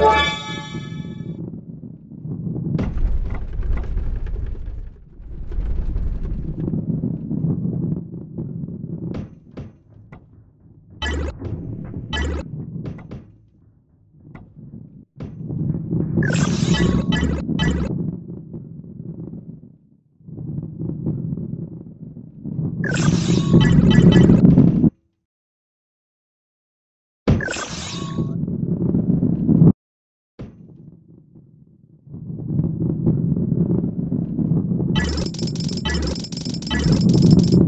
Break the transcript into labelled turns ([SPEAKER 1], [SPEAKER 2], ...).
[SPEAKER 1] Bye. Thank you.